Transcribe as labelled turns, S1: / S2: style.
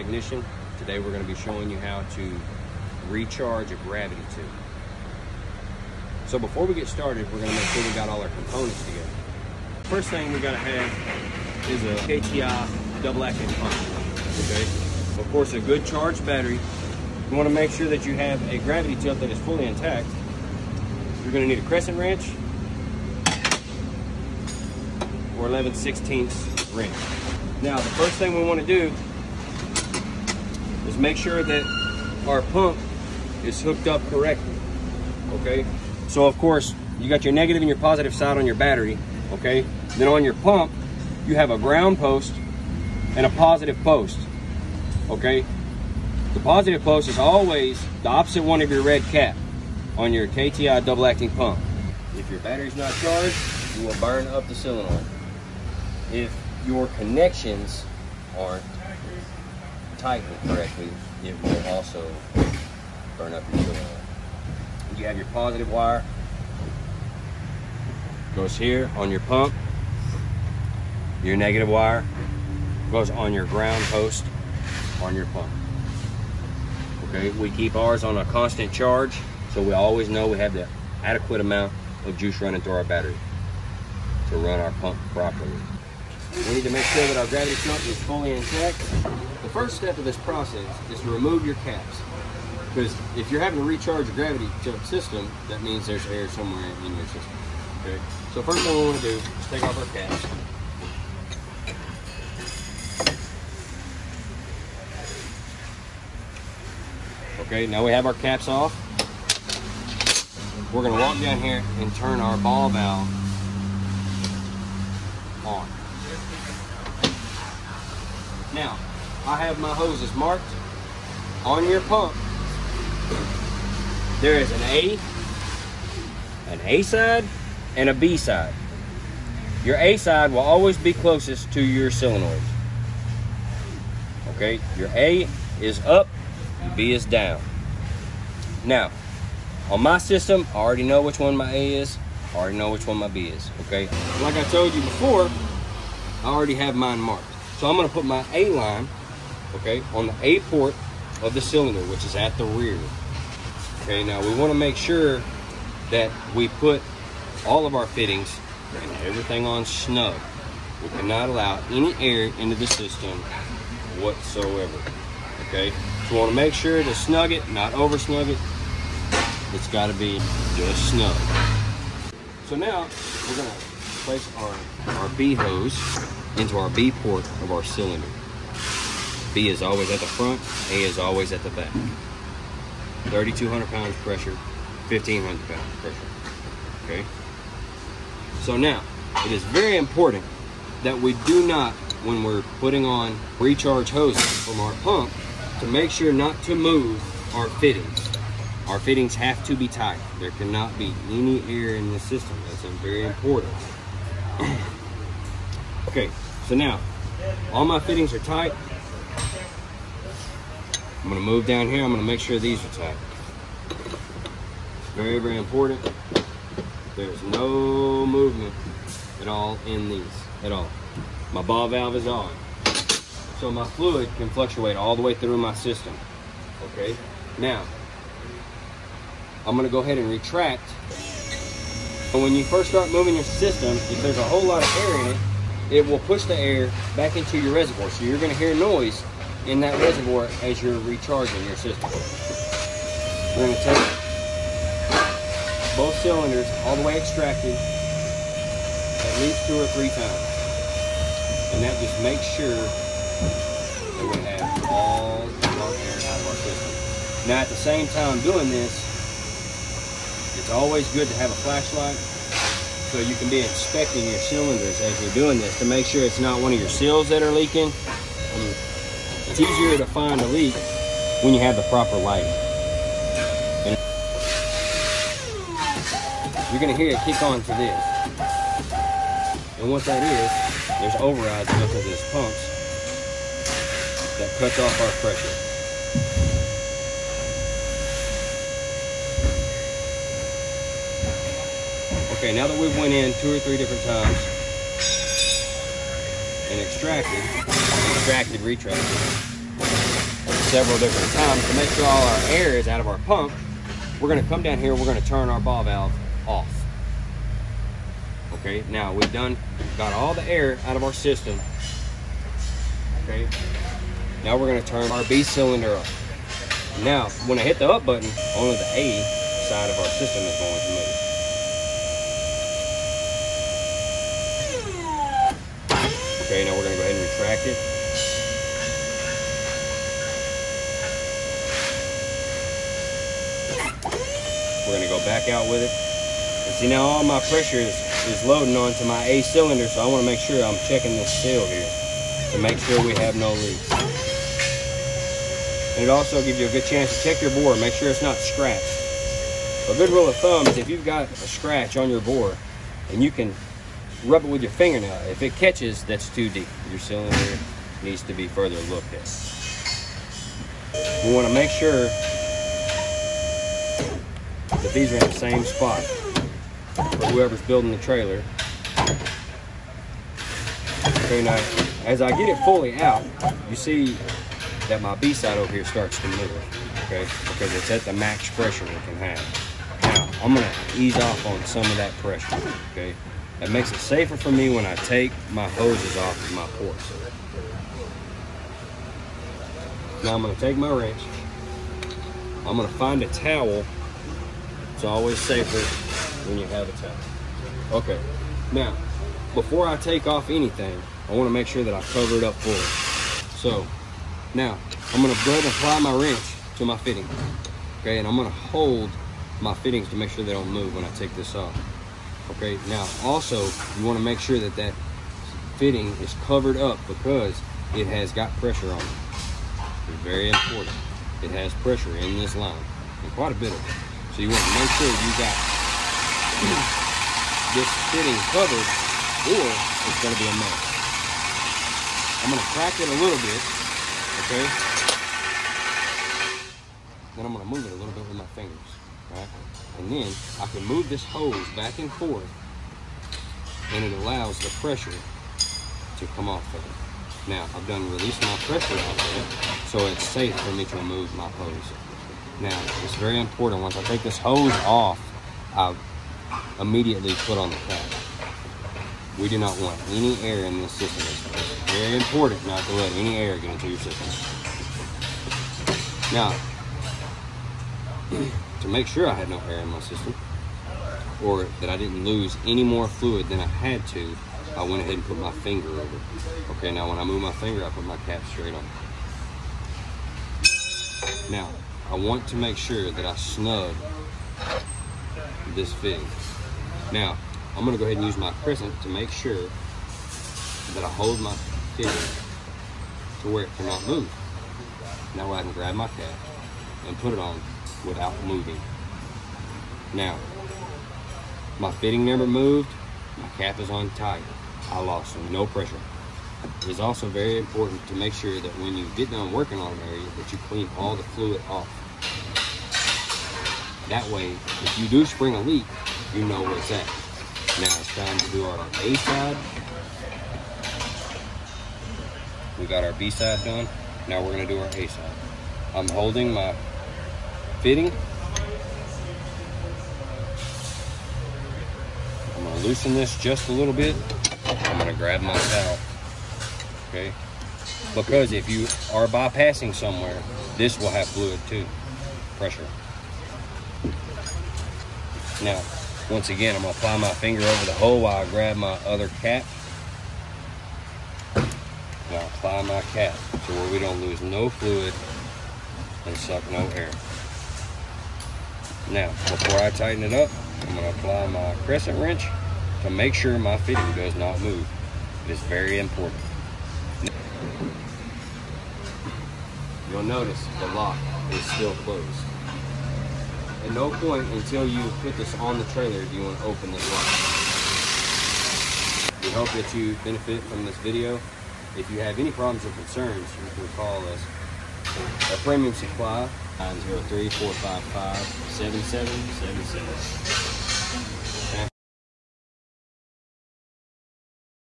S1: technician. Today we're going to be showing you how to recharge a gravity tilt. So before we get started, we're going to make sure we got all our components together. First thing we got to have is a KTI double acting pump. Okay. Of course, a good charged battery. You want to make sure that you have a gravity tilt that is fully intact. You're going to need a crescent wrench or 11 16ths wrench. Now, the first thing we want to do is make sure that our pump is hooked up correctly. Okay? So, of course, you got your negative and your positive side on your battery. Okay? Then on your pump, you have a ground post and a positive post. Okay? The positive post is always the opposite one of your red cap on your KTI double acting pump. If your battery's not charged, you will burn up the solenoid. If your connections aren't tightened correctly, it will also burn up your solenoid. You have your positive wire, goes here on your pump. Your negative wire goes on your ground post on your pump. Okay, we keep ours on a constant charge, so we always know we have the adequate amount of juice running through our battery to run our pump properly. We need to make sure that our gravity pump is fully intact. The first step of this process is to remove your caps. Because if you're having to recharge your gravity jump system, that means there's air somewhere in your system. Okay. So first thing we want to do is take off our caps. Okay, now we have our caps off. We're gonna walk down here and turn our ball valve on. Now, I have my hoses marked on your pump. There is an A, an A side, and a B side. Your A side will always be closest to your solenoid. Okay, your A is up, B is down. Now, on my system, I already know which one my A is, I already know which one my B is, okay? Like I told you before, I already have mine marked. So I'm gonna put my A line, okay, on the A port of the cylinder, which is at the rear. Okay, now we wanna make sure that we put all of our fittings and everything on snug. We cannot allow any air into the system whatsoever. Okay, so we want to make sure to snug it, not over snug it. It's got to be just snug. So now we're gonna place our our B hose into our B port of our cylinder. B is always at the front, A is always at the back. 3,200 pounds pressure, 1,500 pounds pressure. Okay. So now, it is very important that we do not, when we're putting on recharge hoses from our pump, to make sure not to move our fittings. Our fittings have to be tight. There cannot be any air in the system. That's very important. okay, so now, all my fittings are tight. I'm gonna move down here. I'm gonna make sure these are tight. Very, very important. There's no movement at all in these, at all. My ball valve is on. So my fluid can fluctuate all the way through my system. Okay, now, I'm gonna go ahead and retract. And when you first start moving your system, if there's a whole lot of air in it, it will push the air back into your reservoir. So you're gonna hear noise in that reservoir as you're recharging your system. We're gonna take both cylinders all the way extracted at least two or three times. And that just makes sure that we have all our air out of our system. Now at the same time doing this, it's always good to have a flashlight so you can be inspecting your cylinders as you're doing this to make sure it's not one of your seals that are leaking. It's easier to find a leak when you have the proper lighting. And you're gonna hear it kick on to this. And what that is, there's overrides into these pumps that cuts off our pressure. Okay, now that we've went in two or three different times and extracted, extracted, retracted, several different times to make sure all our air is out of our pump, we're gonna come down here, we're gonna turn our ball valve off. Okay, now we've done, got all the air out of our system. Okay, now we're gonna turn our B cylinder up. Now, when I hit the up button, only the A side of our system is going to move. Now we're gonna go ahead and retract it. We're gonna go back out with it. And see now all my pressure is, is loading onto my A cylinder, so I wanna make sure I'm checking this seal here to make sure we have no leaks. And it also gives you a good chance to check your bore, make sure it's not scratched. A good rule of thumb is if you've got a scratch on your bore and you can rub it with your fingernail, if it catches, that's too deep. Your cylinder needs to be further looked at. We want to make sure that these are in the same spot for whoever's building the trailer. Okay, now as I get it fully out, you see that my B side over here starts to move, okay? Because it's at the max pressure it can have. Now, I'm gonna ease off on some of that pressure, okay? That makes it safer for me when I take my hoses off of my ports. Now I'm gonna take my wrench. I'm gonna find a towel. It's always safer when you have a towel. Okay, now, before I take off anything, I wanna make sure that I cover it up fully. So, now, I'm gonna go and apply my wrench to my fitting. Okay, and I'm gonna hold my fittings to make sure they don't move when I take this off. Okay, now also you want to make sure that that fitting is covered up because it has got pressure on it. It's very important. It has pressure in this line, and quite a bit of it. So you want to make sure you got this fitting covered or it's going to be a mess. I'm going to crack it a little bit, okay? Then I'm going to move it a little bit with my fingers right? And then I can move this hose back and forth and it allows the pressure to come off of it. Now, I've done release my pressure off of it, so it's safe for me to remove my hose. Now, it's very important, once I take this hose off, I immediately put on the cap. We do not want any air in this system. It's very important not to let any air get into your system. Now, to make sure I had no air in my system or that I didn't lose any more fluid than I had to, I went ahead and put my finger over. Okay, now when I move my finger, I put my cap straight on. Now, I want to make sure that I snug this fitting. Now, I'm gonna go ahead and use my crescent to make sure that I hold my fitting to where it cannot move. Now I can grab my cap and put it on without moving. Now, my fitting never moved, my cap is on tight. I lost no pressure. It is also very important to make sure that when you get done working on an area that you clean all the fluid off. That way, if you do spring a leak, you know where it's at. Now it's time to do our A side. We got our B side done. Now we're gonna do our A side. I'm holding my fitting. I'm gonna loosen this just a little bit. I'm gonna grab my towel, okay? Because if you are bypassing somewhere, this will have fluid too, pressure. Now, once again, I'm gonna apply my finger over the hole while I grab my other cap. Now apply my cap to where we don't lose no fluid and suck no air. Now, before I tighten it up, I'm going to apply my crescent wrench to make sure my fitting does not move. It is very important. You'll notice the lock is still closed. At no point until you put this on the trailer do you want to open this lock. We hope that you benefit from this video. If you have any problems or concerns, you can call us at Premium Supply 903 455 7777.